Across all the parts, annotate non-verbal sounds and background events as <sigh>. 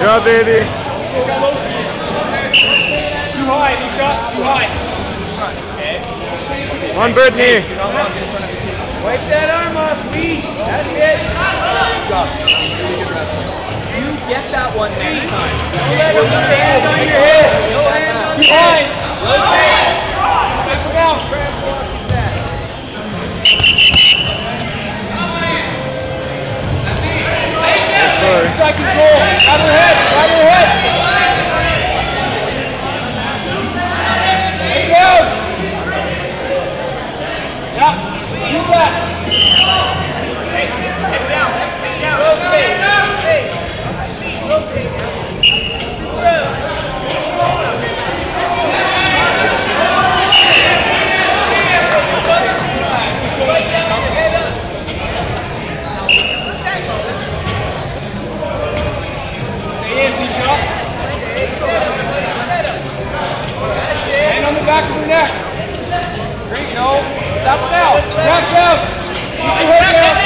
Job, baby. Too high, Nisha. Too high. Okay. On Brittany. Wipe that arm off, please. That's it. You get that one next time. Don't let him stand on your head. fighting for. Right ahead, right ahead. Back her neck. Great, no. Stop now. Back down. Your head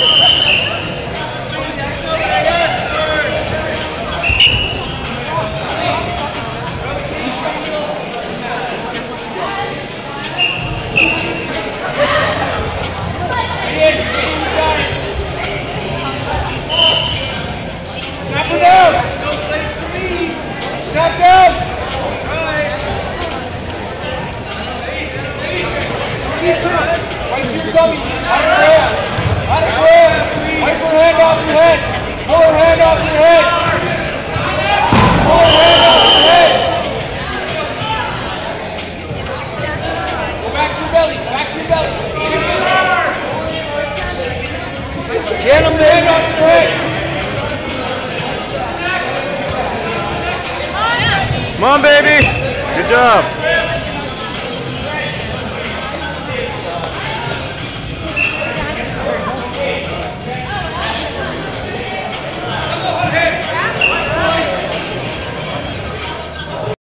Thank <laughs> you. Off your head. Come on, baby. Good job.